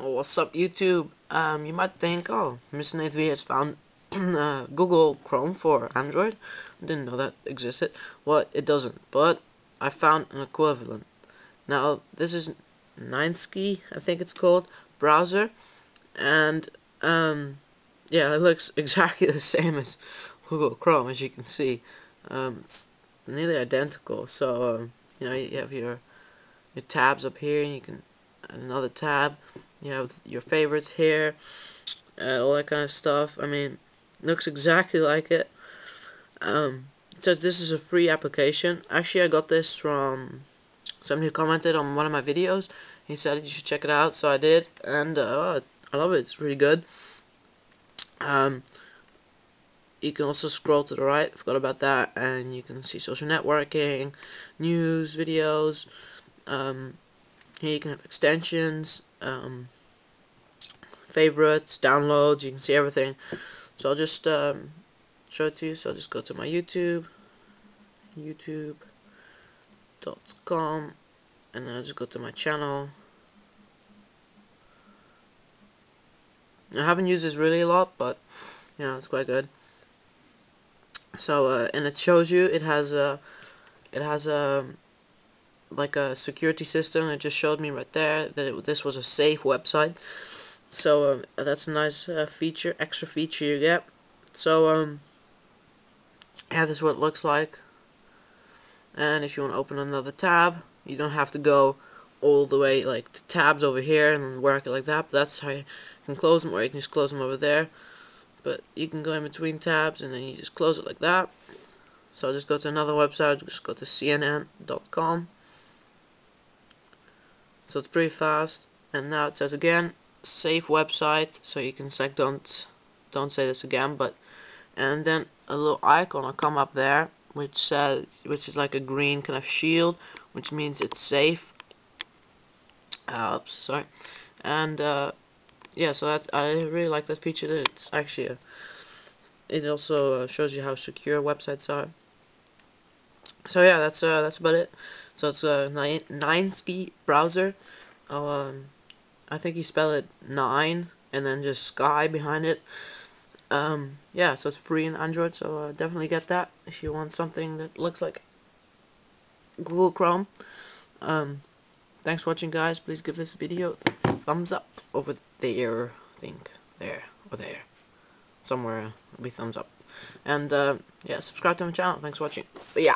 Well, what's up YouTube? Um, you might think, oh, Mr. Nate V has found uh, Google Chrome for Android. I Didn't know that existed. Well, it doesn't, but I found an equivalent. Now, this is NineSky, I think it's called, browser, and um, yeah, it looks exactly the same as Google Chrome, as you can see. Um, it's nearly identical. So, um, you know, you have your your tabs up here, and you can another tab you have your favorites here and all that kind of stuff. I mean looks exactly like it. Um, it says this is a free application. Actually I got this from somebody who commented on one of my videos. He said you should check it out so I did and uh, I love it. It's really good. Um, you can also scroll to the right. Forgot about that. And you can see social networking news videos. Um, here you can have extensions. Um, favorites, downloads, you can see everything. So I'll just um, show it to you. So I'll just go to my YouTube, youtube.com, and then I'll just go to my channel. I haven't used this really a lot, but you know, it's quite good. So, uh, and it shows you, it has a, it has a, like a security system. It just showed me right there that it, this was a safe website. So um, that's a nice uh, feature, extra feature you get. So um, yeah, this is what it looks like. And if you want to open another tab, you don't have to go all the way like to tabs over here and work it like that. But that's how you can close them, or you can just close them over there. But you can go in between tabs and then you just close it like that. So just go to another website, just go to cnn.com. So it's pretty fast. And now it says again, safe website. So you can say don't don't say this again, but and then a little icon will come up there which says which is like a green kind of shield which means it's safe uh, oops, sorry and uh, yeah so that I really like that feature that it's actually a, it also uh, shows you how secure websites are so yeah that's uh, that's about it so it's a NineSky browser. Um, I think you spell it nine and then just sky behind it. Um, yeah, so it's free in Android, so uh, definitely get that if you want something that looks like Google Chrome. Um, thanks for watching, guys. Please give this video a thumbs up over there, I think. There, or there. Somewhere, it'll be thumbs up. And, uh, yeah, subscribe to my channel. Thanks for watching. See ya!